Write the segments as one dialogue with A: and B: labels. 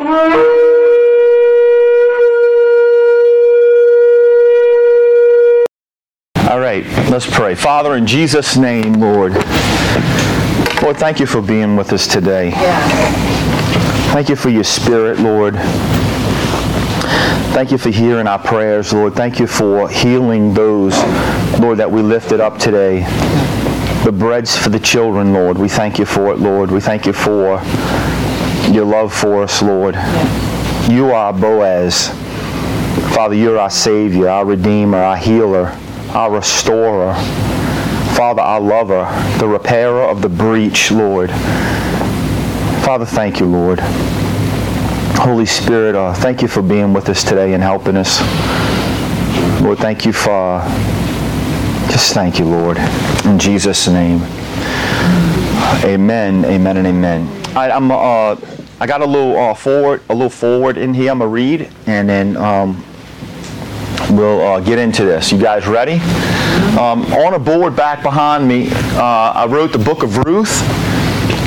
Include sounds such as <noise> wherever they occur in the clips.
A: All right, let's pray. Father, in Jesus' name, Lord, Lord, thank you for being with us today. Thank you for your spirit, Lord. Thank you for hearing our prayers, Lord. Thank you for healing those, Lord, that we lifted up today. The breads for the children, Lord. We thank you for it, Lord. We thank you for your love for us, Lord. You are Boaz. Father, you're our Savior, our Redeemer, our healer, our restorer. Father, our lover, the repairer of the breach, Lord. Father, thank you, Lord. Holy Spirit, uh, thank you for being with us today and helping us. Lord, thank you for, just thank you, Lord. In Jesus' name. Amen, amen, and amen. I, I'm, uh, I got a little uh, forward, a little forward in here. I'm gonna read, and then um, we'll uh, get into this. You guys ready? Um, on a board back behind me, uh, I wrote the book of Ruth.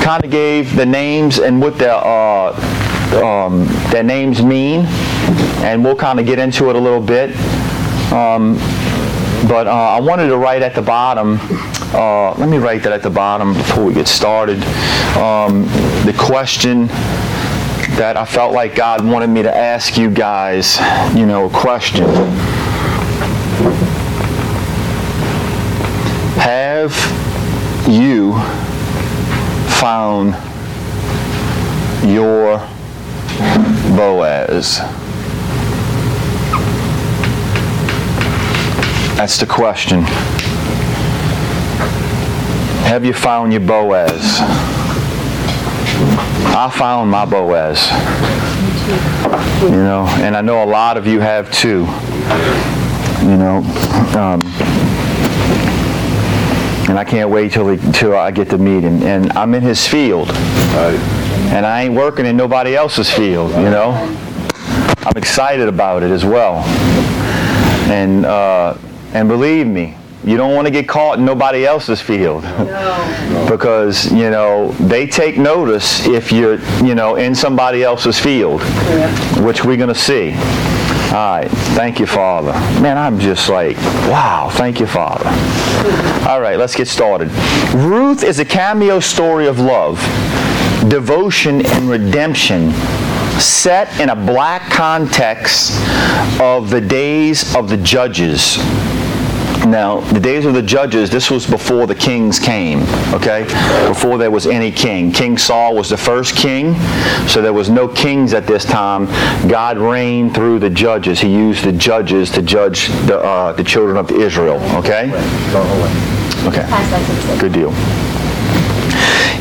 A: Kind of gave the names and what their uh, um, their names mean, and we'll kind of get into it a little bit. Um, but uh, I wanted to write at the bottom. Uh, let me write that at the bottom before we get started. Um, the question that I felt like God wanted me to ask you guys, you know, a question. Have you found your Boaz? That's the question. Have you found your Boaz? I found my Boaz. You know, and I know a lot of you have too. You know, um, and I can't wait till, he, till I get to meet him. And I'm in his field, and I ain't working in nobody else's field. You know, I'm excited about it as well. And uh, and believe me, you don't want to get caught in nobody else's field.
B: No. <laughs>
A: because you know they take notice if you're you know in somebody else's field
B: Yeah.
A: which we're going to see. All right thank you father. Man i'm just like wow thank you father. <laughs> All right let's get started. Ruth is a cameo story of love devotion and redemption set in a black context of the days of the judges now, the days of the judges, this was before the kings came, okay? Before there was any king. King Saul was the first king, so there was no kings at this time. God reigned through the judges. He used the judges to judge the, uh, the children of Israel, okay? Okay,
B: Pass that to the side.
A: good deal.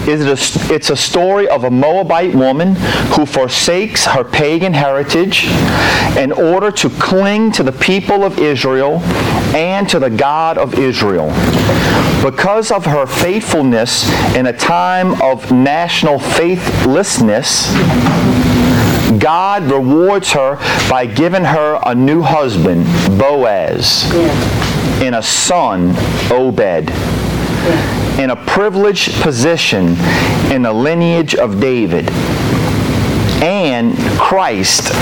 A: Is it a, it's a story of a Moabite woman who forsakes her pagan heritage in order to cling to the people of Israel and to the God of Israel. Because of her faithfulness in a time of national faithlessness, God rewards her by giving her a new husband, Boaz, and a son, Obed in a privileged position in the lineage of David and Christ.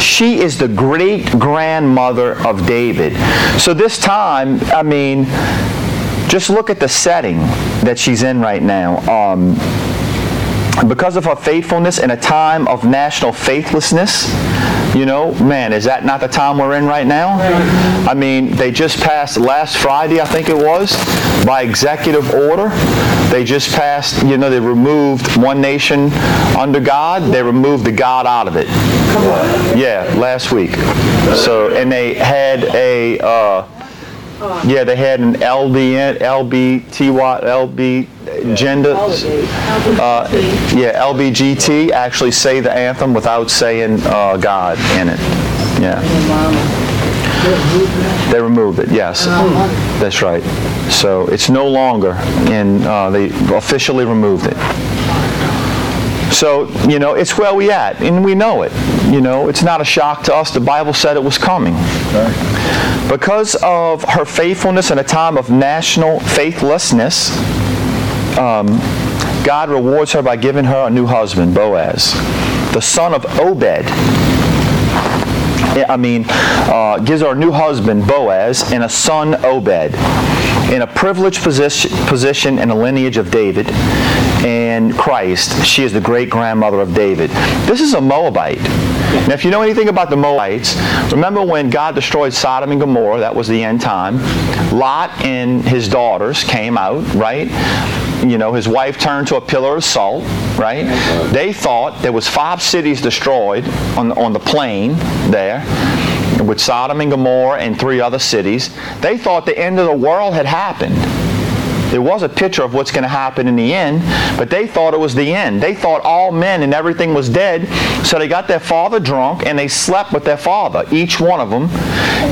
A: She is the great grandmother of David. So this time, I mean, just look at the setting that she's in right now. Um, because of her faithfulness in a time of national faithlessness, you know, man, is that not the time we're in right now? I mean, they just passed last Friday, I think it was, by executive order. They just passed, you know, they removed one nation under God. They removed the God out of it. Yeah, last week. So, and they had a, uh, yeah, they had an LB, LBTY, LB agenda. Uh, yeah, LBGT actually say the anthem without saying uh, God in it. Yeah, they removed it. Yes, that's right. So it's no longer, and uh, they officially removed it. So you know, it's where we at, and we know it. You know, it's not a shock to us. The Bible said it was coming. Because of her faithfulness in a time of national faithlessness, um, God rewards her by giving her a new husband, Boaz. the son of Obed. I mean, uh, gives her a new husband, Boaz, and a son, Obed, in a privileged position, position in the lineage of David and Christ. She is the great grandmother of David. This is a Moabite. Now, if you know anything about the Moabites, remember when God destroyed Sodom and Gomorrah, that was the end time. Lot and his daughters came out, right? You know, his wife turned to a pillar of salt, right? They thought there was five cities destroyed on, on the plain there with Sodom and Gomorrah and three other cities. They thought the end of the world had happened. There was a picture of what's going to happen in the end, but they thought it was the end. They thought all men and everything was dead, so they got their father drunk and they slept with their father, each one of them,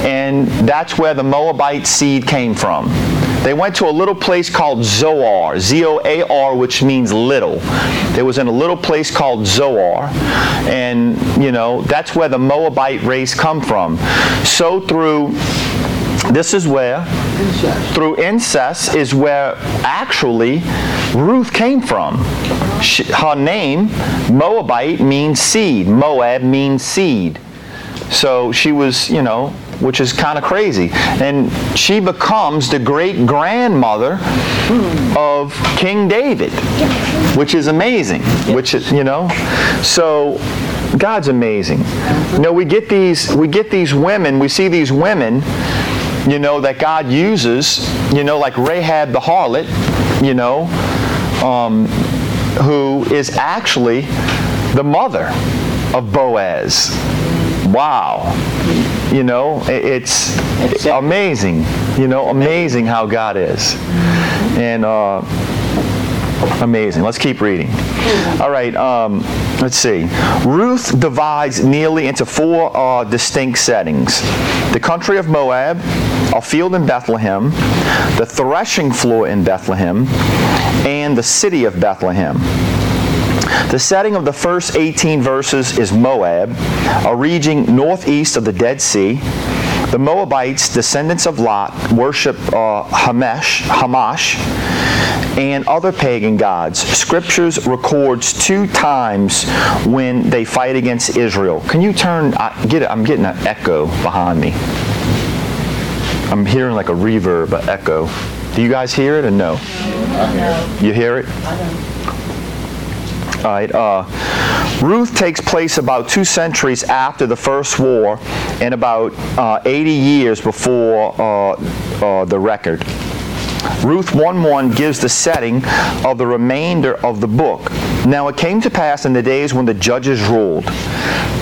A: and that's where the Moabite seed came from. They went to a little place called Zoar, Z-O-A-R, which means little. They was in a little place called Zoar, and you know that's where the Moabite race come from. So through this is where, through incest, is where actually Ruth came from. She, her name, Moabite, means seed. Moab means seed. So she was, you know, which is kind of crazy. And she becomes the great grandmother of King David, which is amazing. Which is, you know, so God's amazing. You know, we get these we get these women, we see these women you know, that God uses, you know, like Rahab the harlot, you know, um, who is actually the mother of Boaz. Wow. You know, it's amazing. You know, amazing how God is. And uh, amazing. Let's keep reading. All right. Um, let's see. Ruth divides nearly into four uh, distinct settings the country of Moab, a field in Bethlehem, the threshing floor in Bethlehem, and the city of Bethlehem. The setting of the first 18 verses is Moab, a region northeast of the Dead Sea. The Moabites, descendants of Lot, worship uh, Hamesh, Hamash, and other pagan gods. Scriptures records two times when they fight against Israel. Can you turn? I get it. I'm getting an echo behind me. I'm hearing like a reverb, an echo. Do you guys hear it or no? You hear it? Right. Uh, Ruth takes place about two centuries after the First War and about uh, 80 years before uh, uh the record. Ruth 1:1 gives the setting of the remainder of the book. Now it came to pass in the days when the judges ruled.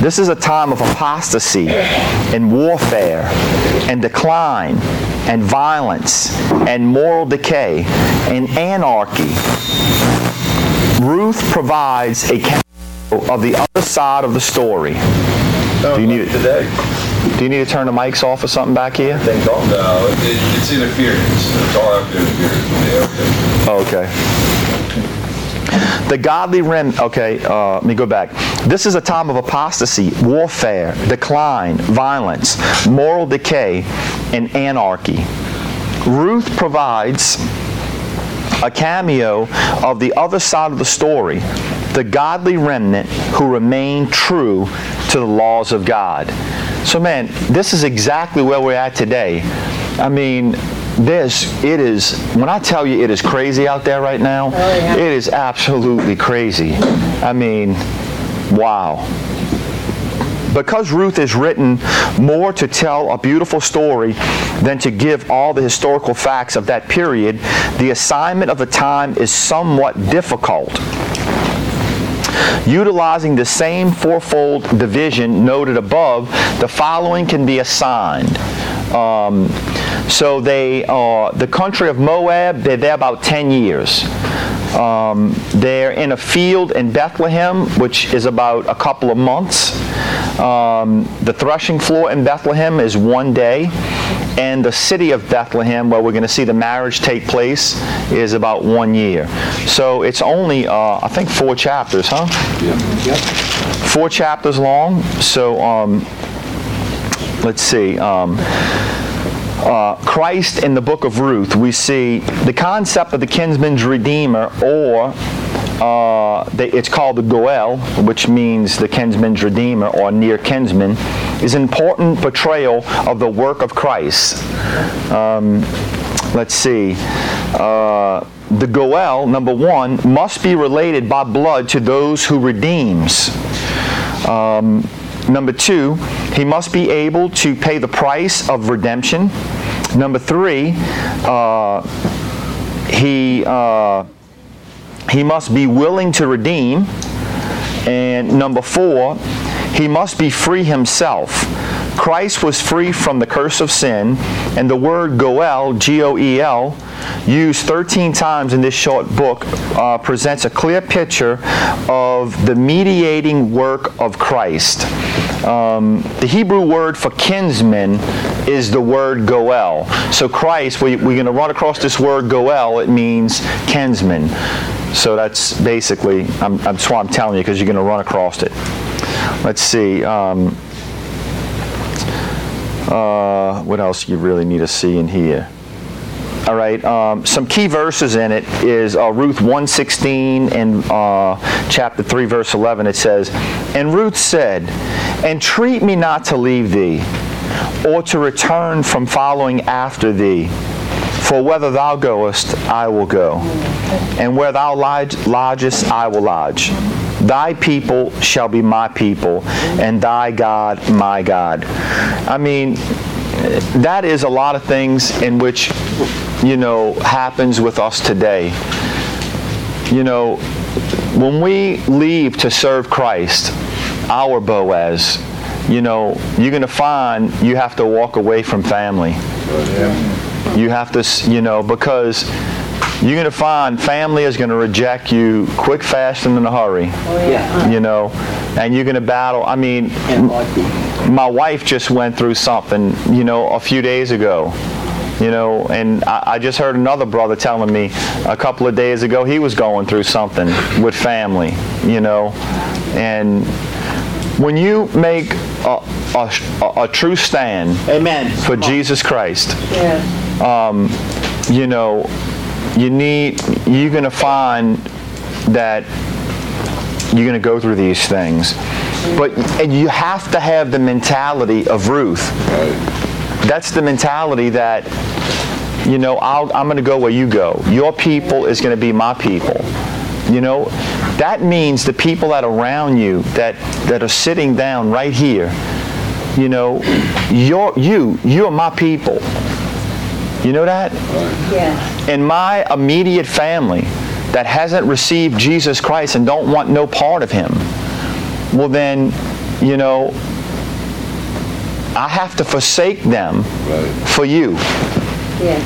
A: This is a time of apostasy and warfare and decline and violence and moral decay and anarchy. Ruth provides a of the other side of the story.
C: Do you need it today?
A: Do you need to turn the mics off or something back here?
C: No, it, it's interference. It's all after interference.
A: Yeah, okay. The godly rem. Okay, uh, let me go back. This is a time of apostasy, warfare, decline, violence, moral decay, and anarchy. Ruth provides a cameo of the other side of the story, the godly remnant who remain true to the laws of God. So, man, this is exactly where we're at today. I mean, this, it is, when I tell you it is crazy out there right now, oh, yeah. it is absolutely crazy. I mean, wow. Because Ruth is written more to tell a beautiful story than to give all the historical facts of that period, the assignment of the time is somewhat difficult. Utilizing the same fourfold division noted above, the following can be assigned. Um, so they, uh, the country of Moab, they're there about 10 years. Um, they're in a field in Bethlehem, which is about a couple of months. Um, the threshing floor in Bethlehem is one day. And the city of Bethlehem, where we're going to see the marriage take place, is about one year. So it's only, uh, I think, four chapters, huh? Yeah. Yep. Four chapters long. So um, let's see. Uh, Christ in the book of Ruth, we see the concept of the kinsman's redeemer or uh, it's called the Goel, which means the kinsman's redeemer or near kinsman, is an important portrayal of the work of Christ. Um, let's see. Uh, the Goel, number one, must be related by blood to those who redeems. Um, number two, he must be able to pay the price of redemption. Number three, uh, he uh, he must be willing to redeem. And number four, he must be free himself. Christ was free from the curse of sin, and the word Goel, G O E L, used 13 times in this short book, uh, presents a clear picture of the mediating work of Christ. Um, the Hebrew word for kinsman is the word Goel. So Christ, we, we're going to run across this word Goel, it means kinsman. So that's basically, I'm, that's why I'm telling you, because you're going to run across it. Let's see. Um, uh, what else you really need to see in here? All right, um, some key verses in it is uh, Ruth 116 and uh, chapter 3, verse 11. It says, And Ruth said, Entreat me not to leave thee, or to return from following after thee. For whether thou goest, I will go, and where thou lodgest, I will lodge. Thy people shall be my people, and thy God my God. I mean, that is a lot of things in which, you know, happens with us today. You know, when we leave to serve Christ, our Boaz, you know, you're going to find you have to walk away from family. Oh, you have to, you know, because you're going to find family is going to reject you quick, fast, and in a hurry.
D: Oh, yeah.
A: You know, and you're going to battle. I mean, my wife just went through something, you know, a few days ago. You know, and I, I just heard another brother telling me a couple of days ago he was going through something with family, you know, and when you make a, a, a true stand
D: Amen.
A: for Jesus Christ,
B: Yeah.
A: um, you know, you need, you're going to find that you're going to go through these things. But and you have to have the mentality of Ruth. That's the mentality that, you know, I'll, I'm going to go where you go. Your people is going to be my people. You know, that means the people that are around you that, that are sitting down right here, you know, you're, you, you're my people. You know that?
B: Yeah.
A: In my immediate family that hasn't received Jesus Christ and don't want no part of him, well then, you know, I have to forsake them for you.
B: Yeah.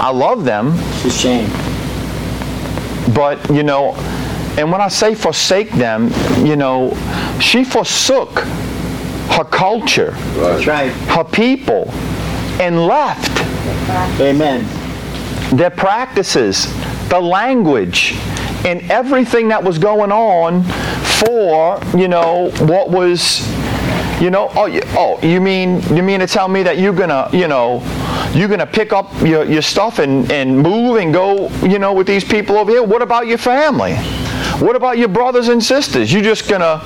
A: I love them,
D: It's a shame.
A: but you know, and when I say forsake them, you know, she forsook her culture,
D: right.
A: her people, and left
D: Amen.
A: their practices, the language, and everything that was going on for, you know, what was, you know, oh, you, oh, you mean you mean to tell me that you're gonna, you know, you're gonna pick up your, your stuff and, and move and go, you know, with these people over here? What about your family? What about your brothers and sisters? You're just gonna,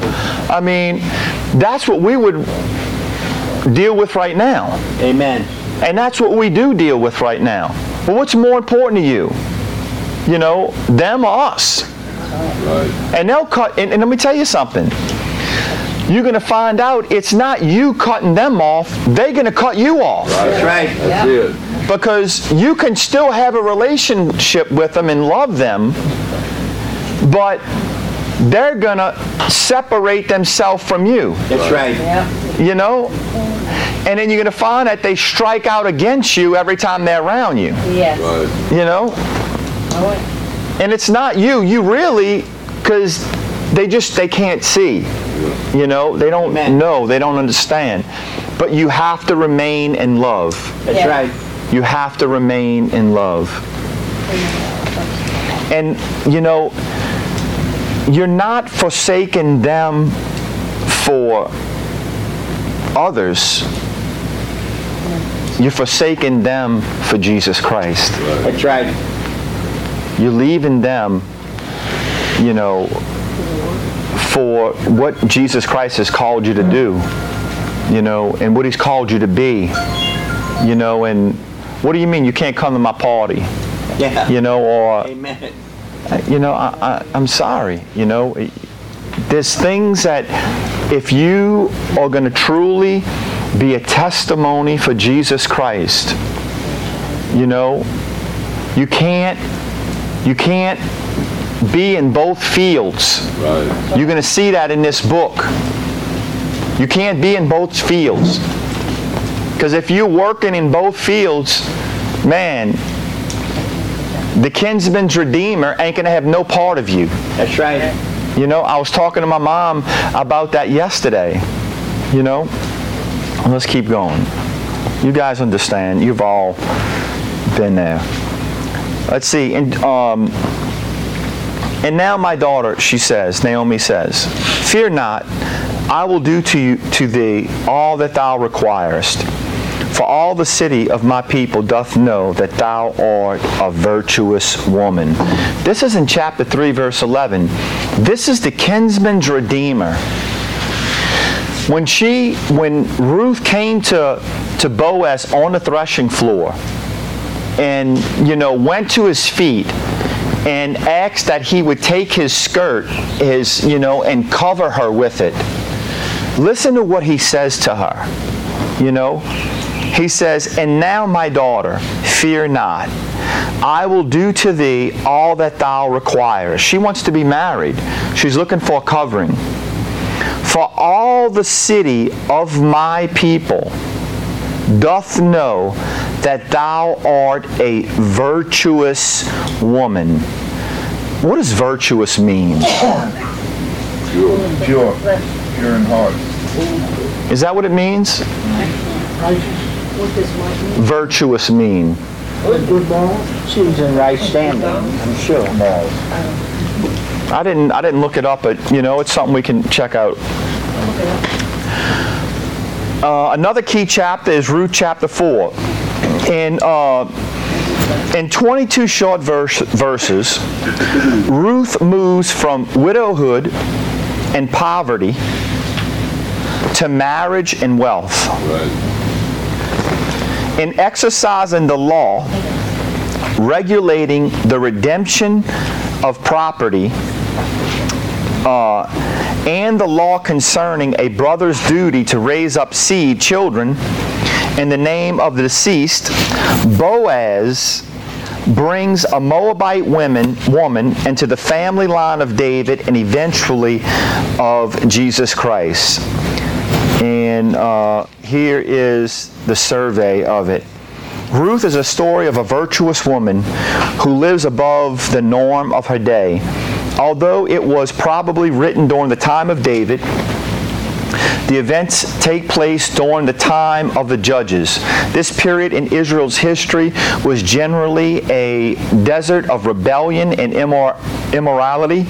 A: I mean, that's what we would deal with right now.
D: Amen.
A: And that's what we do deal with right now. But what's more important to you? You know, them or us? And they'll cut, and, and let me tell you something. You're going to find out it's not you cutting them off, they're going to cut you off.
D: That's right.
C: That's it.
A: Because you can still have a relationship with them and love them, but they're going to separate themselves from you.
D: That's right.
B: Yeah.
A: you know? And then you're going to find that they strike out against you every time they're around you,
B: Yes.
C: Right.
A: you know?
B: Oh,
A: And it's not you. You really, because they just, they can't see. You know? They don't
D: Amen.
A: know. They don't understand. But you have to remain in love.
D: That's
B: Yeah.
D: right.
A: You have to remain in love. And, you know, you're not forsaking them for others. You're forsaking them for Jesus Christ.
D: That's right.
A: You're leaving them, you know, for what Jesus Christ has called you to do, you know, and what He's called you to be, you know, and what do you mean you can't come to my party,
E: Yeah.
A: you know, or
E: Amen.
A: you know, I, I, I'm sorry, you know, there's things that if you are going to truly be a testimony for Jesus Christ, you know, you can't, you can't be in both fields.
C: Right.
A: You're going to see that in this book. You can't be in both fields. Because if you're working in both fields, man, the kinsman's redeemer ain't going to have no part of you.
E: That's right.
A: You know, I was talking to my mom about that yesterday. You know, let's keep going. You guys understand. You've all been there. Let's see. And, um, and now, my daughter, she says, Naomi says, Fear not, I will do to you to thee all that thou requirest. For all the city of my people doth know that thou art a virtuous woman. This is in chapter 3, verse 11. This is the kinsman's redeemer. When she, when Ruth came to, to Boaz on the threshing floor and, you know, went to his feet and asked that he would take his skirt, his, you know, and cover her with it. Listen to what he says to her. You know, he says, And now, my daughter, fear not. I will do to thee all that thou requirest. She wants to be married. She's looking for a covering. For all the city of my people doth know that thou art a virtuous woman. What does virtuous mean?
C: Pure, pure, pure in heart.
A: Is that what it means?
D: What does what mean?
A: Virtuous mean.
D: Good morals?
E: She was in right standing, I'm sure.
A: I didn't I didn't look it up, but you know, it's something we can check out. Uh, another key chapter is Ruth chapter 4. In, uh, in 22 short verse, verses, Ruth moves from widowhood and poverty to marriage and wealth. In exercising the law regulating the redemption of property uh, and the law concerning a brother's duty to raise up seed, children, in the name of the deceased, Boaz brings a Moabite woman, woman into the family line of David and eventually of Jesus Christ. And uh, here is the survey of it. Ruth is a story of a virtuous woman who lives above the norm of her day. Although it was probably written during the time of David, the events take place during the time of the judges. This period in Israel's history was generally a desert of rebellion and immor- immorality.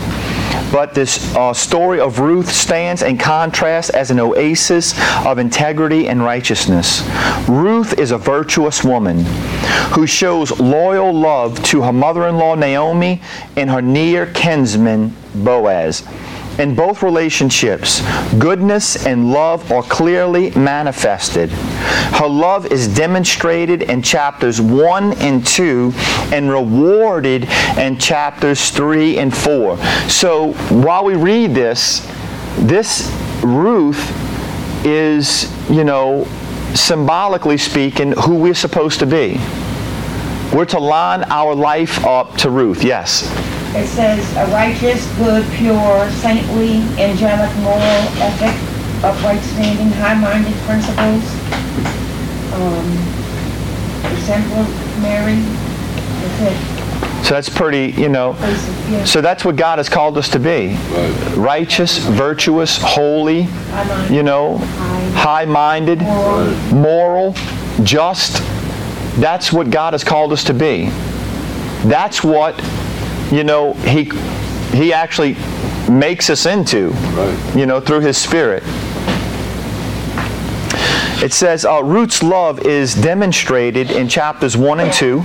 A: But this uh, story of Ruth stands in contrast as an oasis of integrity and righteousness. Ruth is a virtuous woman who shows loyal love to her mother in law Naomi and her near kinsman Boaz. In both relationships, goodness and love are clearly manifested. Her love is demonstrated in chapters 1 and 2 and rewarded in chapters 3 and 4. So while we read this, this Ruth is, you know, symbolically speaking, who we're supposed to be. We're to line our life up to Ruth, yes.
F: It says a righteous, good, pure, saintly, angelic, moral, ethic, upright standing, high-minded principles, um, exemplary. That's it.
A: So that's pretty, you know. So that's what God has called us to be.
C: Right.
A: Righteous, virtuous, holy, you know, high-minded,
F: moral,
A: moral, just. That's what God has called us to be. That's what, you know, he he actually makes us into,
C: Right.
A: you know, through his spirit. It says uh, Ruth's love is demonstrated in chapters 1 and 2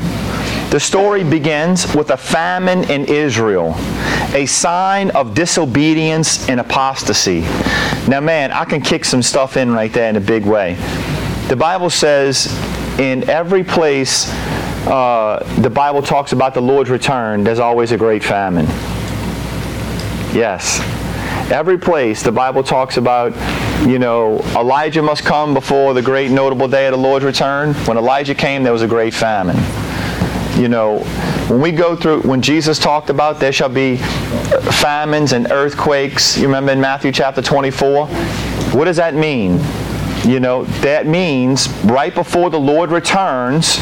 A: The story begins with a famine in Israel, a sign of disobedience and apostasy. Now, man, I can kick some stuff in right there in a big way. The Bible says in every place uh, the Bible talks about the Lord's return, there's always a great famine. Yes. Every place the Bible talks about, you know, Elijah must come before the great notable day of the Lord's return. When Elijah came, there was a great famine. You know, when we go through, when Jesus talked about there shall be famines and earthquakes, you remember in Matthew chapter 24? What does that mean? You know, that means right before the Lord returns,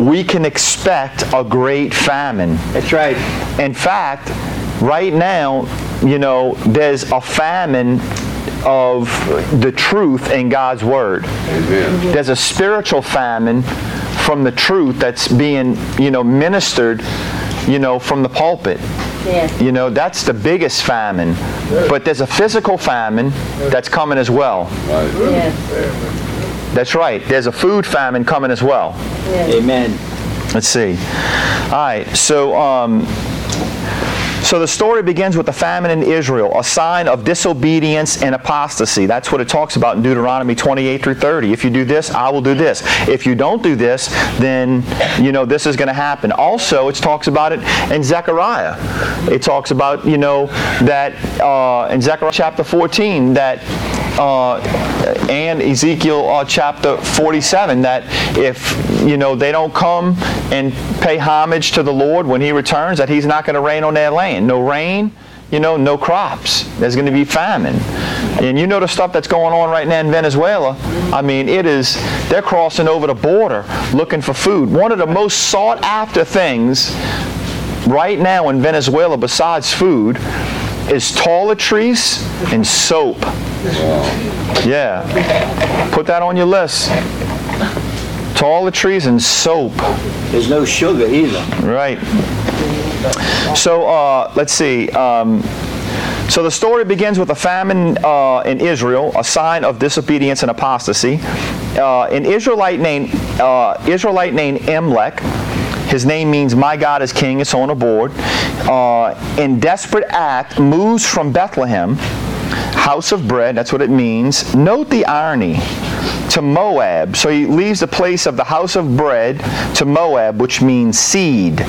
A: we can expect a great famine.
E: That's right.
A: In fact, right now, you know, there's a famine of the truth in God's Word.
C: Amen.
A: There's a spiritual famine from the truth that's being, you know, ministered, you know, from the pulpit.
B: Yes.
A: You know, that's the biggest famine. But there's a physical famine that's coming as well.
C: Right.
B: Yes.
A: That's right. There's a food famine coming as well.
B: Yes.
E: Amen.
A: Let's see. All right. So, um, so the story begins with the famine in Israel, a sign of disobedience and apostasy. That's what it talks about in Deuteronomy 28 through 30. If you do this, I will do this. If you don't do this, then you know this is going to happen. Also, it talks about it in Zechariah. It talks about you know that uh, in Zechariah chapter 14 that uh, and Ezekiel uh, chapter 47 that if you know they don't come and pay homage to the Lord when He returns, that He's not going to rain on their land. No rain, you know, no crops. There's going to be famine. And you know the stuff that's going on right now in Venezuela. I mean, it is they're crossing over the border looking for food. One of the most sought after things right now in Venezuela, besides food, is toiletries and soap. Yeah. Put that on your list. Toiletries and soap.
E: There's no sugar either.
A: Right. So uh, let's see. Um, so the story begins with a famine uh, in Israel, a sign of disobedience and apostasy. Uh, an Israelite named uh, Israelite named Elimelech. His name means "My God is King." It's on a board. Uh, in desperate act, moves from Bethlehem, house of bread. That's what it means. Note the irony to Moab. So he leaves the place of the house of bread to Moab, which means seed.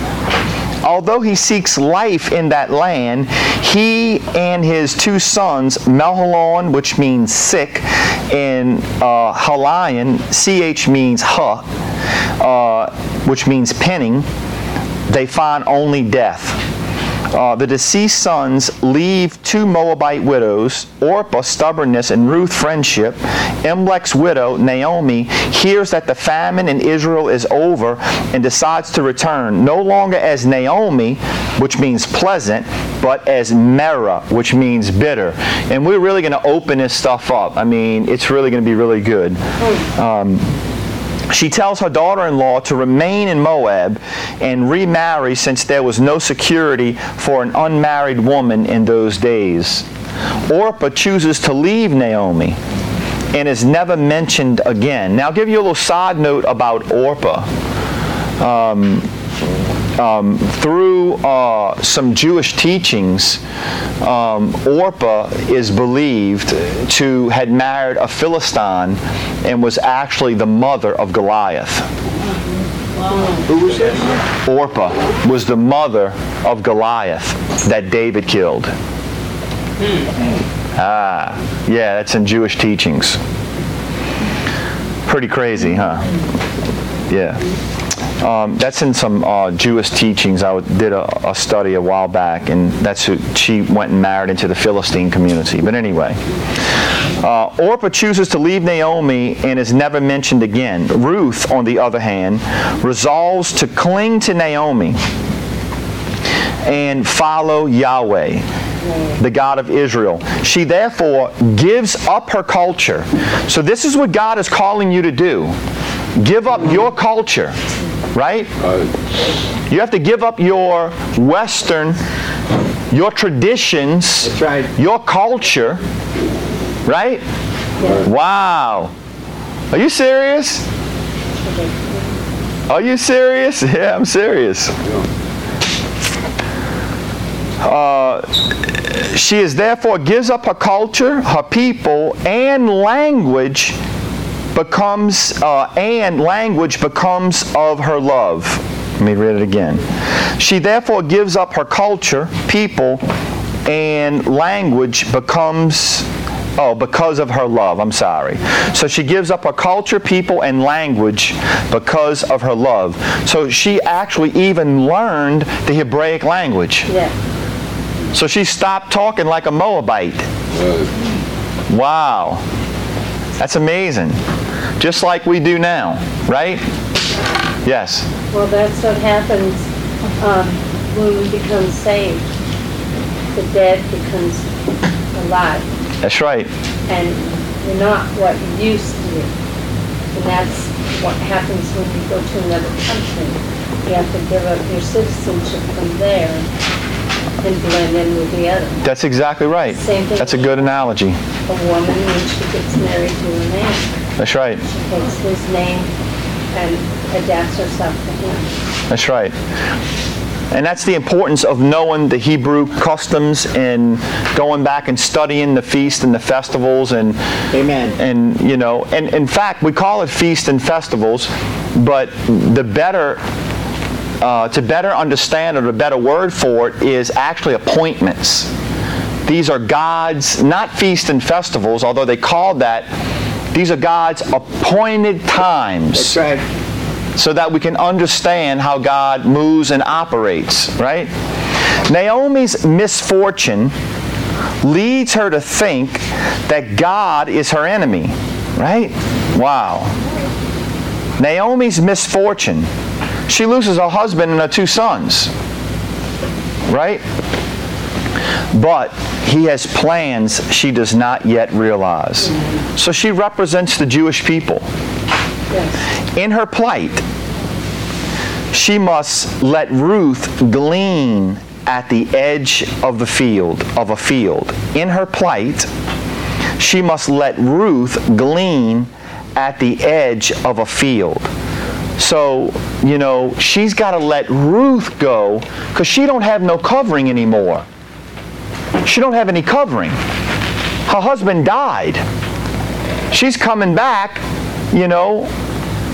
A: Although he seeks life in that land, he and his two sons, Melhalon, which means sick, and uh, Chilion, CH means huh, uh, which means penning, they find only death. Uh, the deceased sons leave two Moabite widows, Orpah, stubbornness, and Ruth, friendship. Elimelech's widow, Naomi, hears that the famine in Israel is over and decides to return, no longer as Naomi, which means pleasant, but as Mara, which means bitter. And we're really going to open this stuff up. I mean, it's really going to be really good. Um, she tells her daughter in law to remain in Moab and remarry since there was no security for an unmarried woman in those days. Orpah chooses to leave Naomi and is never mentioned again. Now, I'll give you a little side note about Orpah. Um, um, through uh, some Jewish teachings, um, Orpah is believed to had married a Philistine and was actually the mother of Goliath.
E: Who was this?
A: Orpah was the mother of Goliath that David killed. Ah, yeah, that's in Jewish teachings. Pretty crazy, huh? Yeah. Um, that's in some uh, Jewish teachings. I did a, a, study a while back, and that's who she went and married into the Philistine community. But anyway, uh, Orpah chooses to leave Naomi and is never mentioned again. Ruth, on the other hand, resolves to cling to Naomi and follow Yahweh, the God of Israel. She therefore gives up her culture. So, this is what God is calling you to do give up your culture right? You have to give up your Western, your traditions,
E: right.
A: your culture, right? Wow. Are you serious? Are you serious? <laughs> Yeah, I'm serious. Uh, she is therefore gives up her culture, her people, and language becomes uh, and language becomes of her love. Let me read it again. She therefore gives up her culture, people, and language becomes oh because of her love. I'm sorry. So she gives up her culture, people, and language because of her love. So she actually even learned the Hebraic language.
B: Yeah.
A: So she stopped talking like a Moabite. Wow. That's amazing. Just like we do now, right? Yes.
B: Well, that's what happens um, when we become saved. The dead becomes alive,
A: That's right.
B: and you're not what you used to be. And that's what happens when you go to another country. You have to give up your citizenship from there and blend in with the other.
A: That's exactly right.
B: Same thing.
A: That's a good analogy.
B: A woman, when she gets married to a man,
A: That's right.
B: she takes his name and adapts herself to him.
A: That's right. And that's the importance of knowing the Hebrew customs and going back and studying the feast and the festivals and
E: Amen.
A: and you know and in fact we call it feast and festivals but the better uh, to better understand or the better word for it is actually appointments these are god's not feast and festivals although they called that these are god's appointed times
E: That's right.
A: so that we can understand how God moves and operates, right? Naomi's misfortune leads her to think that God is her enemy, right? Wow. Naomi's misfortune. She loses her husband and her two sons, right? But he has plans she does not yet realize. So she represents the Jewish people.
B: Yes.
A: In her plight, she must let Ruth glean at the edge of the field, of a field. In her plight, she must let Ruth glean at the edge of a field. So, you know, she's got to let Ruth go because she don't have no covering anymore. She don't have any covering. Her husband died. She's coming back, you know,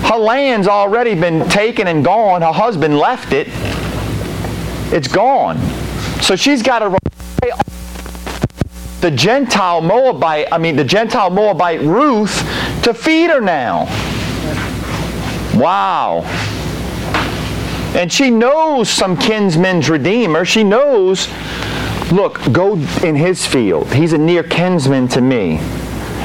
A: her land's already been taken and gone. Her husband left it. It's gone. So she's got to the Gentile Moabite, I mean, the Gentile Moabite Ruth to feed her now. Wow. And she knows some kinsman's redeemer. She knows, look, go in his field. He's a near kinsman to me.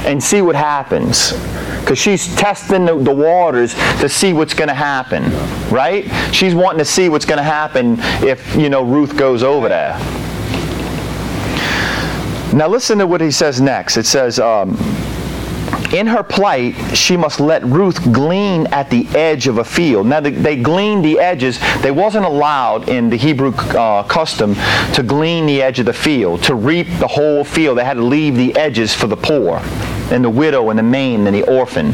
A: And see what happens because she's testing the, the, waters to see what's going to happen, right? She's wanting to see what's going to happen if, you know, Ruth goes over there. Now listen to what he says next. It says, um, in her plight, she must let Ruth glean at the edge of a field. Now, they, they gleaned the edges. They wasn't allowed in the Hebrew uh, custom to glean the edge of the field, to reap the whole field. They had to leave the edges for the poor, and the widow, and the maid, and the orphan.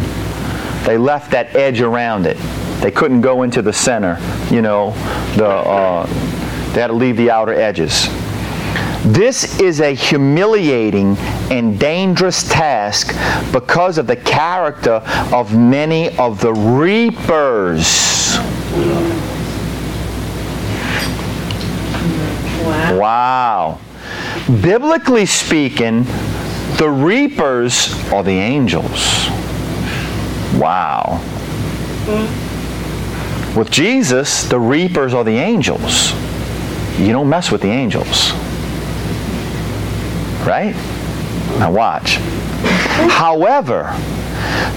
A: They left that edge around it. They couldn't go into the center. You know, the uh, they had to leave the outer edges. This is a humiliating and dangerous task because of the character of many of the reapers.
B: Wow.
A: Wow. Biblically speaking, the reapers are the angels. Wow. With Jesus, the reapers are the angels. You don't mess with the angels. Right? Now watch. However,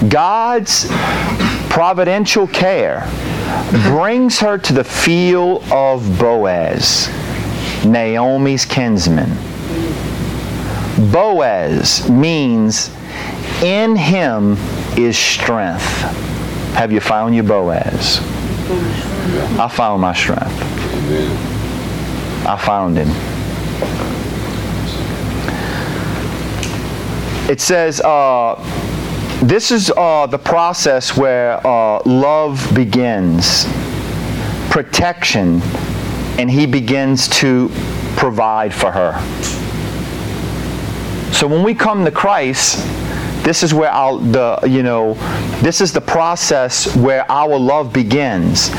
A: God's providential care brings her to the field of Boaz, Naomi's kinsman. Boaz means in him is strength. Have you found your Boaz? I found my strength. I found him. It says, uh, this is uh, the process where uh, love begins, protection, and he begins to provide for her. So when we come to Christ, this is where our the you know this is the process where our love begins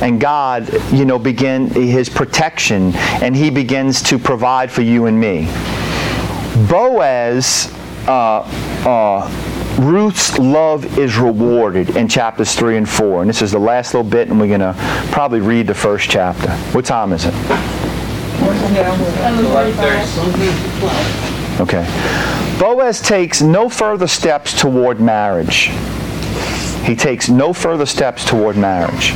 A: and god you know begin his protection and he begins to provide for you and me boaz uh, uh, ruth's love is rewarded in chapters 3 and 4 and this is the last little bit and we're going to probably read the first chapter what time is it Okay. Boaz takes no further steps toward marriage. He takes no further steps toward marriage.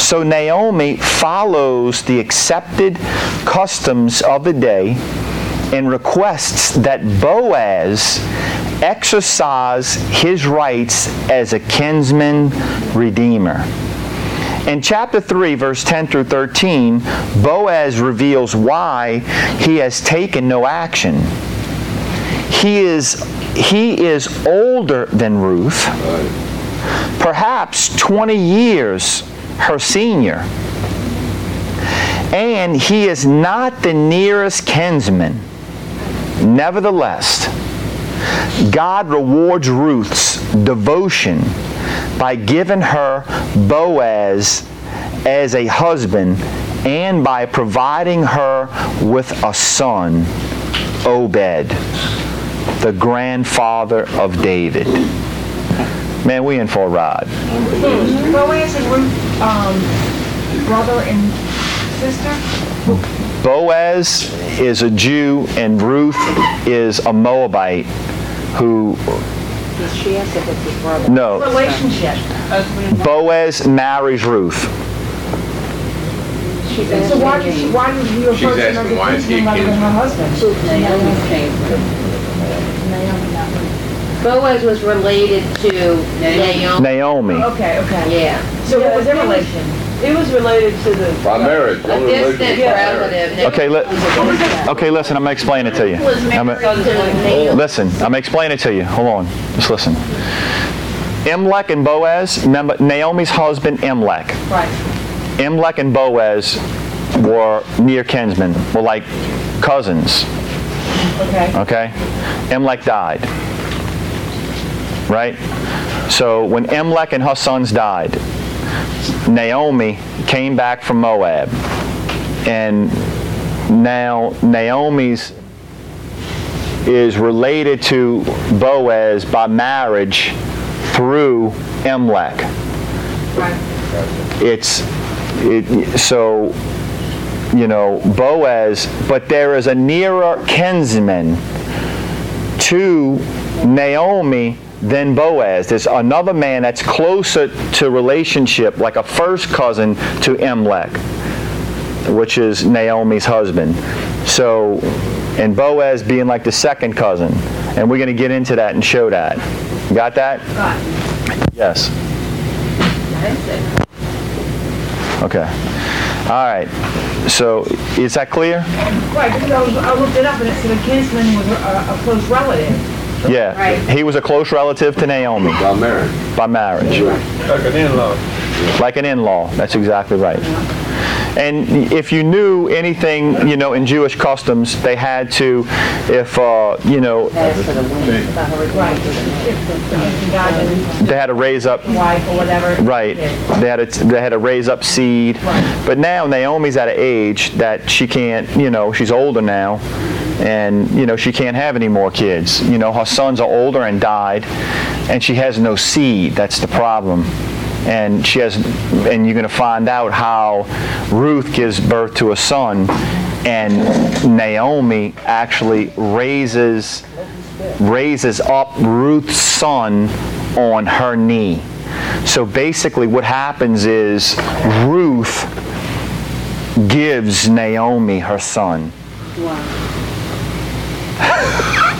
A: So Naomi follows the accepted customs of the day and requests that Boaz exercise his rights as a kinsman redeemer. In chapter 3, verse 10 through 13, Boaz reveals why he has taken no action. He is, he is older than Ruth, perhaps 20 years her senior. And he is not the nearest kinsman. Nevertheless, God rewards Ruth's devotion by giving her Boaz as a husband and by providing her with a son, Obed, the grandfather of David. Man, we in for a ride.
F: Boaz and Ruth, um, brother and sister?
A: Boaz is a Jew and Ruth is a Moabite who,
D: She asked if it's his brother.
A: no,
F: Relationship.
A: Boaz marries Ruth.
F: So why did she, why did you refer to her
C: asking why is he a
F: rather than her husband?
B: Boaz was related to Naomi.
A: Naomi.
F: Okay, okay.
B: Yeah.
F: So what was their relation?
G: It was related to the,
C: By marriage.
B: A
C: only relationship
B: distant
C: by marriage.
B: relative.
A: Okay, li- okay, listen, I'm gonna explain it to you.
B: Was
A: I'm
B: married
A: gonna-
B: to Naomi.
A: Listen, I'm gonna explain it to you. Hold on, just listen. Elimelech and Boaz, remember Naomi's husband Elimelech.
F: Right.
A: Elimelech and Boaz were near kinsmen, were like cousins.
F: Okay.
A: Okay? Elimelech died. Right? So when Elimelech and her sons died, Naomi came back from Moab. And now Naomi's is related to Boaz by marriage through Elimelech.
F: Right.
A: It's it, so you know Boaz, but there is a nearer kinsman to Naomi than Boaz. There's another man that's closer to relationship, like a first cousin to Elimelech, which is Naomi's husband. So, and Boaz being like the second cousin, and we're going to get into that and show that. Got that? Yes. Okay. All right. So is that clear?
F: Right, because I was, I looked it up and it said a kinsman was a, a close relative.
A: Yeah.
B: Right.
A: He was a close relative to Naomi
C: By marriage.
A: by marriage.
C: Like an in-law.
A: Like an in-law. That's exactly right. And if you knew anything, you know, in Jewish customs, they had to, if, uh, you know,
D: Asked for the woman about her
F: Right.
D: relationship.
F: If the if the guy didn't
A: they had to raise up
F: wife or whatever.
A: Right. They had to, they had to raise up seed. But now Naomi's at an age that she can't, you know, she's older now and, you know, she can't have any more kids. You know, her sons are older and died and she has no seed. That's the problem. And she has and you're going to find out how Ruth gives birth to a son and Naomi actually raises raises up Ruth's son on her knee. So basically, what happens is Ruth gives Naomi her son.
D: Older. <laughs>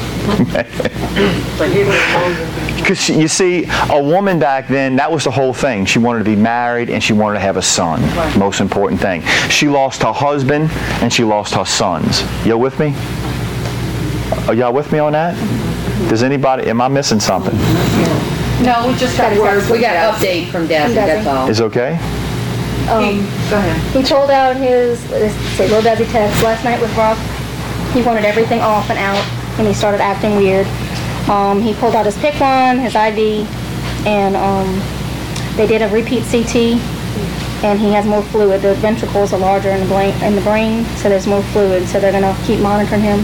A: Because you see, a woman back then, that was the whole thing. She wanted to be married and she wanted to have a son. Most important thing. She lost her husband and she lost her sons. Y'all with me? Are y'all with me on that? Does anybody, am I missing something?
F: No, we just got word, we got an update from Desi, that's all.
A: Is okay?
H: Um,
G: Go ahead.
H: he told out his, let's say, Lil Desi text last night with Rock. He wanted everything off and out, and he started acting weird. Um, he pulled out his PIC one, his IV, and um, they did a repeat CT, and he has more fluid. The ventricles are larger in the brain, in the brain, so there's more fluid. So they're gonna keep monitoring him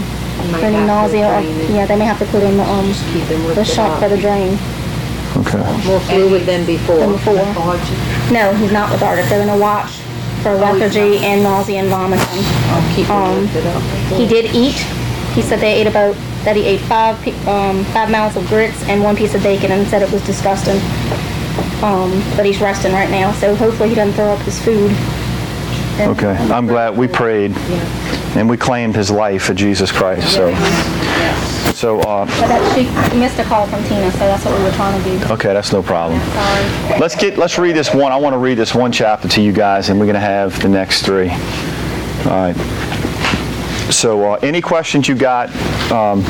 G: might
H: for any nausea. Or, yeah, they may have to put in the um,
G: Keep him
H: the
G: lifted
H: shot
G: up.
H: for the drain.
A: Okay.
G: More fluid than before.
H: Than before. No, he's not lethargic. They're gonna watch for lethargy and nausea and vomiting.
G: I'll keep
H: Um,
G: lifted up.
H: He did eat. He said they ate about that he ate five pe- um, five mouths of grits and one piece of bacon and said it was disgusting. Um, but he's resting right now, so hopefully he doesn't throw up his food. And-
A: Okay. I'm glad we prayed and we claimed his life for Jesus Christ. So, so, uh,
H: But that she missed a call from Tina, so that's what we were trying to do.
A: okay, that's no problem.
H: Sorry.
A: Let's get, let's read this one. I want to read this one chapter to you guys and we're going to have the next three. All right. So, uh, any questions you got, um,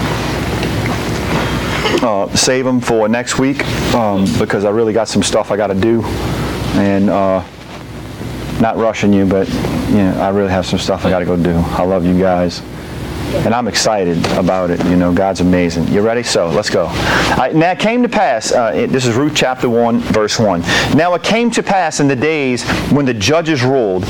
A: uh, save them for next week um, because I really got some stuff I got to do. And, uh, not rushing you, but, you know, I really have some stuff I got to go do. I love you guys. And I'm excited about it. You know, God's amazing. You ready? So let's go. Right, now it came to pass, uh, it- this is Ruth chapter 1, verse 1. Now it came to pass in the days when the judges ruled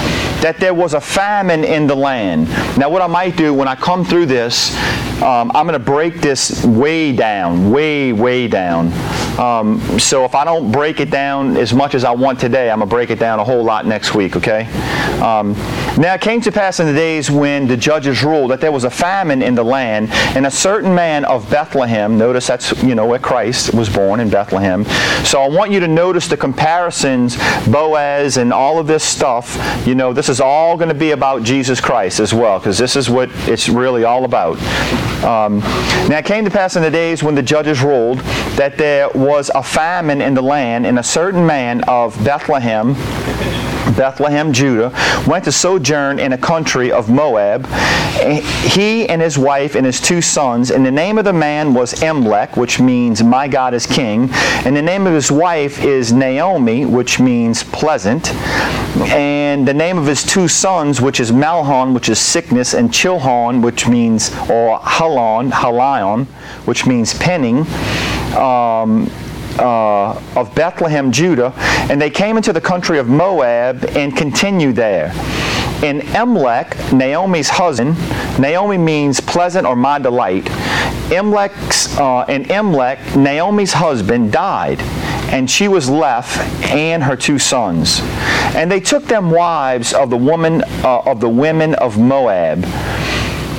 A: that there was a famine in the land. Now, what I might do when I come through this, um, I'm going to break this way down, way, way down. Um, so if I don't break it down as much as I want today, I'm going to break it down a whole lot next week, okay? Um, now it came to pass in the days when the judges ruled that there was a famine in the land, and a certain man of Bethlehem, notice that's, you know, where Christ was born in Bethlehem. So I want you to notice the comparisons, Boaz and all of this stuff, you know, this is all going to be about Jesus Christ as well, because this is what it's really all about. Um, now it came to pass in the days when the judges ruled that there was a famine in the land, and a certain man of Bethlehem, Bethlehem, Judah, went to sojourn in a country of Moab. He and his wife and his two sons, and the name of the man was Elimelech, which means my God is king, and the name of his wife is Naomi, which means pleasant, and the name of his two sons, which is Mahlon, which is sickness, and Chilion, which means, or Halon, Halion, which means penning. Um, uh, of Bethlehem, Judah, and they came into the country of Moab and continued there. And Elimelech, Naomi's husband, Naomi means pleasant or my delight. Elimelech's, uh, and Elimelech, Naomi's husband, died, and she was left and her two sons. And they took them wives of the woman uh, of the women of Moab.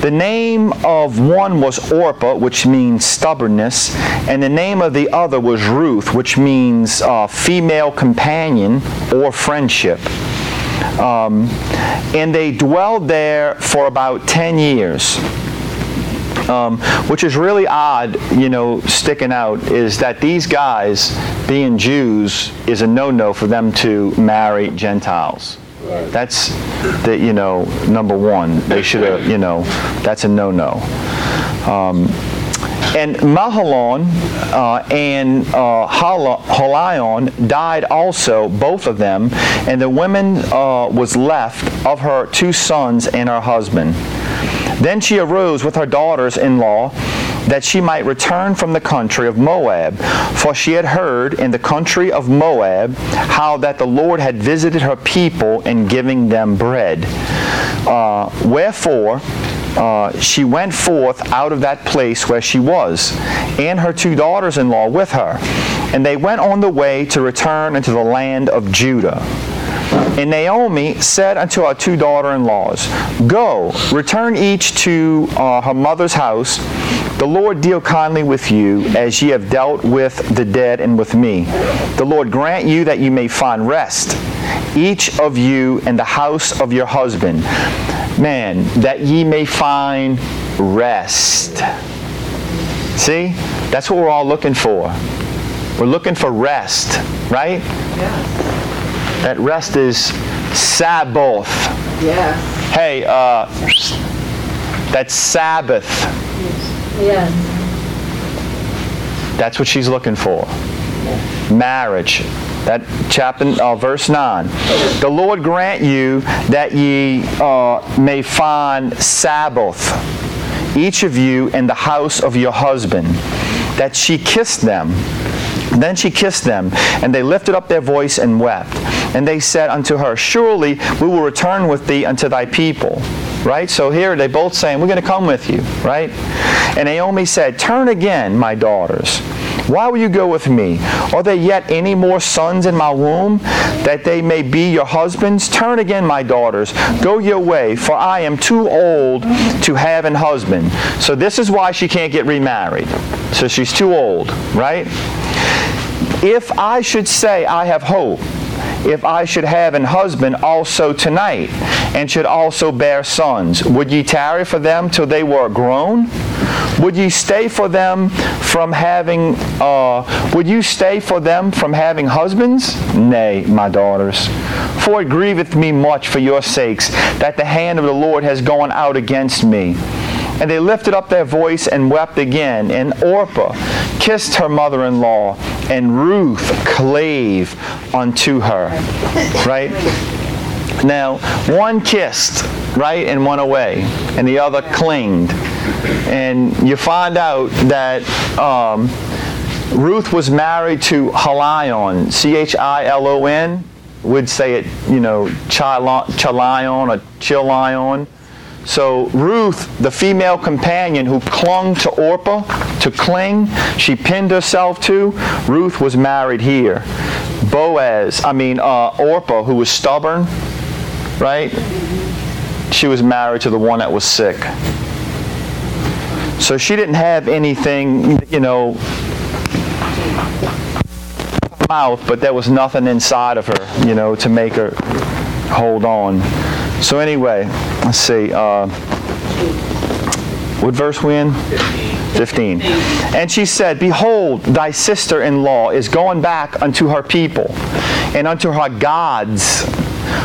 A: The name of one was Orpah, which means stubbornness, and the name of the other was Ruth, which means uh, female companion or friendship. Um, and they dwelled there for about 10 years. Um, which is really odd, you know, sticking out, is that these guys, being Jews, is a no-no for them to marry Gentiles. That's the you know number one. They should have you know that's a no-no. Um, and Mahalon uh, and uh, Holion died also, both of them, and the woman uh, was left of her two sons and her husband. Then she arose with her daughters-in-law that she might return from the country of Moab, for she had heard in the country of Moab how that the Lord had visited her people in giving them bread. Uh, wherefore, uh, she went forth out of that place where she was, and her two daughters in law with her. And they went on the way to return into the land of Judah. And Naomi said unto her two daughter in laws, Go, return each to uh, her mother's house. The Lord deal kindly with you as ye have dealt with the dead and with me. The Lord grant you that you may find rest, each of you in the house of your husband. Man, that ye may find rest. See? That's what we're all looking for. We're looking for rest, right? That rest is Sabbath.
G: Yes.
A: Hey, uh, that's Sabbath.
B: Yes.
A: That's what she's looking for. Marriage. That chapter, uh, verse 9. The Lord grant you that ye uh, may find Sabbath, each of you in the house of your husband. That she kissed them. Then she kissed them, and they lifted up their voice and wept. And they said unto her, Surely we will return with thee unto thy people. Right? So here they both saying, We're going to come with you. Right? And Naomi said, Turn again, my daughters. Why will you go with me? Are there yet any more sons in my womb, that they may be your husbands? Turn again, my daughters. Go your way, for I am too old to have an husband. So this is why she can't get remarried. So she's too old, right? If I should say I have hope, if I should have an husband also tonight, and should also bear sons, would ye tarry for them till they were grown? Would ye stay for them from having, uh, would you stay for them from having husbands? Nay, my daughters. For it grieveth me much for your sakes that the hand of the Lord has gone out against me. And they lifted up their voice and wept again. And Orpah kissed her mother-in-law, and Ruth clave unto her. Right? Now, one kissed, right, and went away, and the other clinged. And you find out that um, Ruth was married to Chalion, C-H-I-L-O-N. Would say it, you know, Chalion or Chilion. So Ruth, the female companion who clung to Orpah, to cling, she pinned herself to, Ruth was married here. Boaz, I mean uh, Orpah, who was stubborn, right? She was married to the one that was sick. So she didn't have anything, you know, mouth, but there was nothing inside of her, you know, to make her hold on. So anyway, let's see. Uh, what verse we in? 15. And she said, Behold, thy sister-in-law is going back unto her people and unto her gods.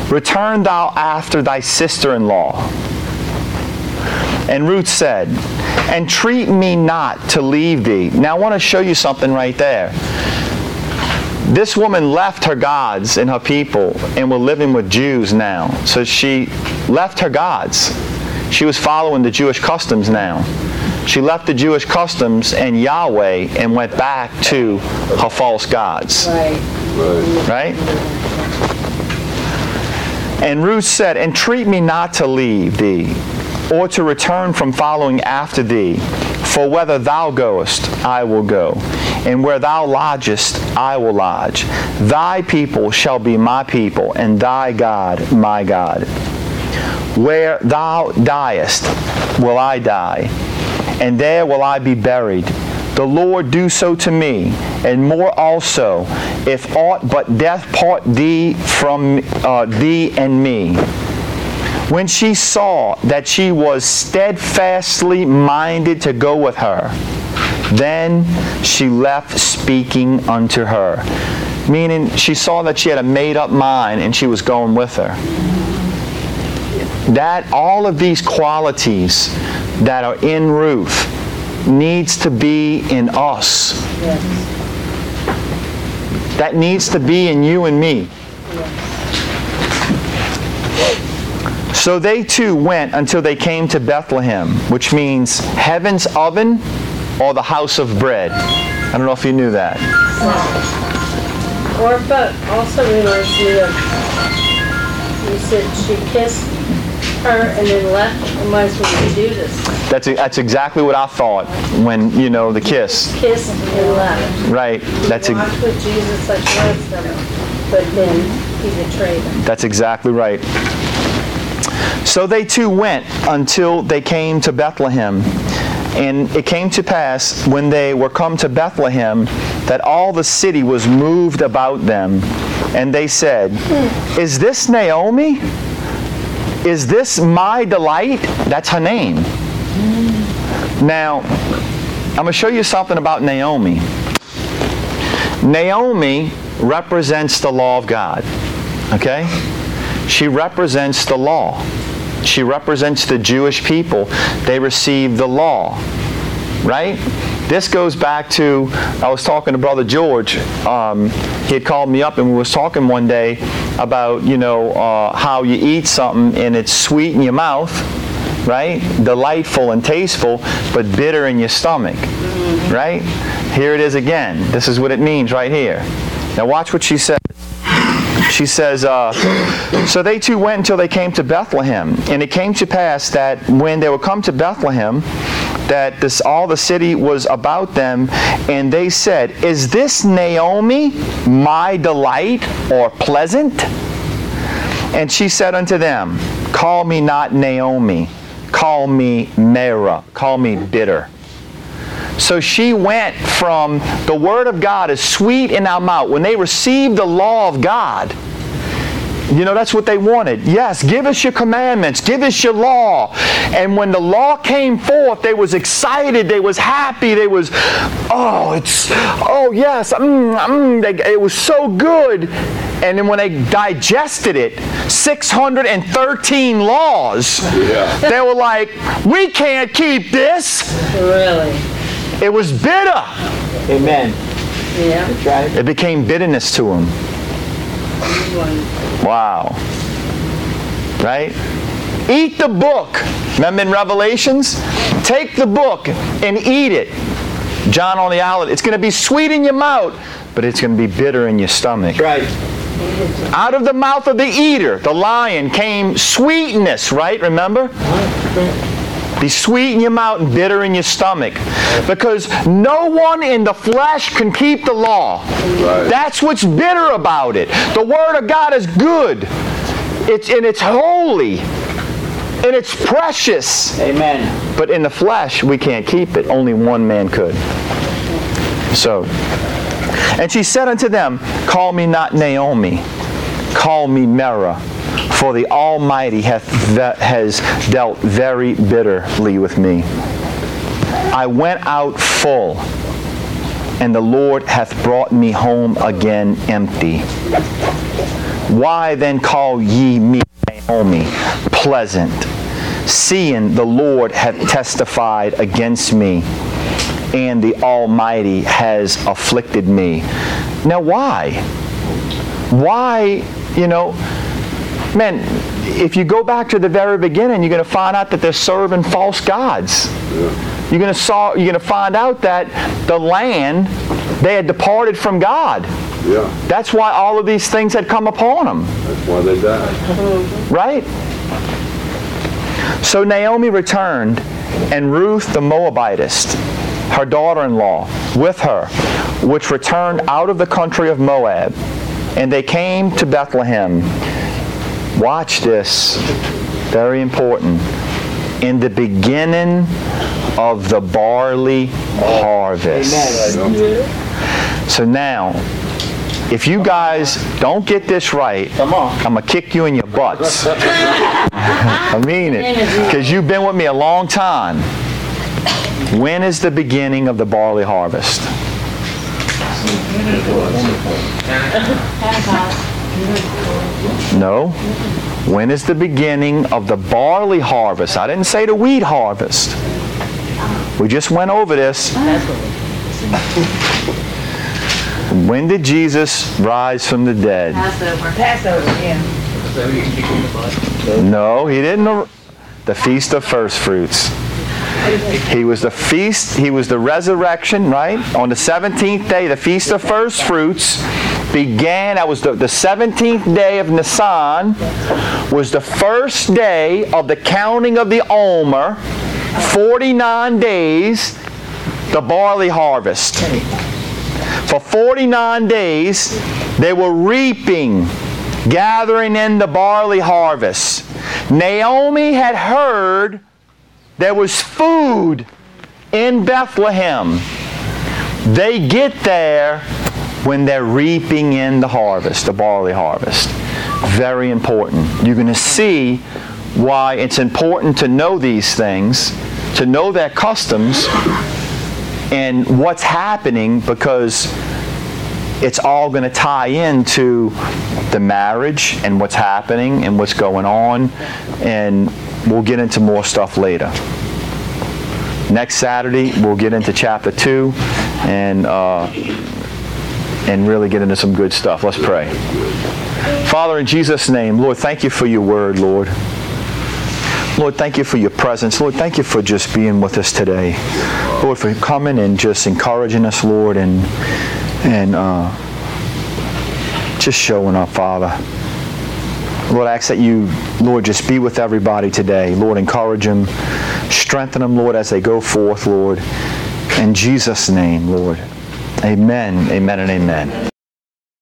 A: Return thou after thy sister-in-law. And Ruth said, Entreat me not to leave thee. Now I want to show you something right there. This woman left her gods and her people and were living with Jews now. So she left her gods. She was following the Jewish customs now. She left the Jewish customs and Yahweh and went back to her false gods.
B: Right.
A: Right? And Ruth said, Entreat me not to leave thee, or to return from following after thee. For whether thou goest, I will go, and where thou lodgest, I will lodge. Thy people shall be my people, and thy God my God. Where thou diest, will I die, and there will I be buried. The Lord do so to me, and more also, if aught but death part thee from uh, thee and me. When she saw that she was steadfastly minded to go with her, then she left speaking unto her. Meaning, she saw that she had a made up mind and she was going with her. That all of these qualities that are in Ruth needs to be in us. That needs to be in you and me. So they too went until they came to Bethlehem, which means heaven's oven or the house of bread. I don't know if you knew that.
B: Orpah also reminds me of, you said she kissed her and then left. Reminds me of Judas.
A: That's, that's exactly what I thought when, you know, the kiss.
B: Kissed and left.
A: Right. That's,
B: He walked with Jesus like the rest of them, but then he betrayed him.
A: That's exactly right. So they too went until they came to Bethlehem. And it came to pass when they were come to Bethlehem that all the city was moved about them. And they said, Is this Naomi? Is this my delight? That's her name. Now, I'm going to show you something about Naomi. Naomi represents the law of God. Okay? She represents the law. She represents the Jewish people. They receive the law. right? This goes back to, I was talking to Brother George. Um, he had called me up and we was talking one day about, you know, uh, how you eat something and it's sweet in your mouth, right? Delightful and tasteful, but bitter in your stomach, right? Here it is again. This is what it means right here. Now watch what she says. She says, uh, So they two went until they came to Bethlehem. And it came to pass that when they would come to Bethlehem, that this all the city was about them, and they said, Is this Naomi my delight or pleasant? And she said unto them, Call me not Naomi, call me Mara, call me bitter. So she went from the Word of God is sweet in our mouth. When they received the law of God, you know, that's what they wanted. Yes, give us your commandments, give us your law. And when the law came forth, they was excited, they was happy, they was, oh, it's, oh yes, mm, mm, they, it was so good. And then when they digested it, 613 laws, they were like, we can't keep this.
B: Really?
A: It was bitter.
E: Amen.
B: Yeah.
E: Right.
A: It became bitterness to them. Wow. Right? Eat the book. Remember in Revelations? Take the book and eat it. John on the island. It's going to be sweet in your mouth, but it's going to be bitter in your stomach.
E: That's right.
A: Out of the mouth of the eater, the lion, came sweetness, right? Remember? Be sweet in your mouth and bitter in your stomach. Because no one in the flesh can keep the law. That's what's bitter about it. The Word of God is good. It's and it's holy. And it's precious.
E: Amen.
A: But in the flesh, we can't keep it. Only one man could. So, and she said unto them, Call me not Naomi, call me Mara, for the Almighty hath, has dealt very bitterly with me. I went out full, and the Lord hath brought me home again empty. Why then call ye me Naomi, pleasant, seeing the Lord hath testified against me, and the Almighty has afflicted me? Now, why? Why, you know, man, if you go back to the very beginning, you're going to find out that they're serving false gods. You're going to saw, you're going to find out that the land they had departed from God.
C: Yeah,
A: That's why all of these things had come upon them,
C: that's why they died.
A: right? So Naomi returned, and Ruth the Moabitess, her daughter-in-law, with her, which returned out of the country of Moab, and they came to Bethlehem. Watch this, very important. In the beginning of the barley harvest.
E: Amen.
A: So now, if you guys don't get this right, I'm gonna kick you in your butts. <laughs> I mean it, because you've been with me a long time. When is the beginning of the barley harvest? No. When is the beginning of the barley harvest? I didn't say the wheat harvest. We just went over this. When did Jesus rise from the dead?
F: Passover, Passover, yeah.
A: No, he didn't. The feast of first fruits. He was the feast, he was the resurrection, right? On the 17th day, the feast of first fruits began. That was the, the 17th day of Nisan, was the first day of the counting of the Omer, 49 days, the barley harvest. For 49 days, they were reaping, gathering in the barley harvest. Naomi had heard there was food in Bethlehem. They get there when they're reaping in the harvest, the barley harvest. Very important. You're going to see why it's important to know these things, to know their customs, and what's happening because it's all going to tie into the marriage and what's happening and what's going on and we'll get into more stuff later next Saturday, we'll get into chapter 2 and, uh, and really get into some good stuff. Let's pray. Father, in Jesus' name, Lord, thank you for your word, Lord. Lord, thank you for your presence. Lord, thank you for just being with us today. Lord, for coming and just encouraging us, Lord, and and uh, just showing up, Father. Lord, I ask that you, Lord, just be with everybody today. Lord, encourage them, strengthen them, Lord, as they go forth, Lord. In Jesus' name, Lord. Amen, amen, and amen.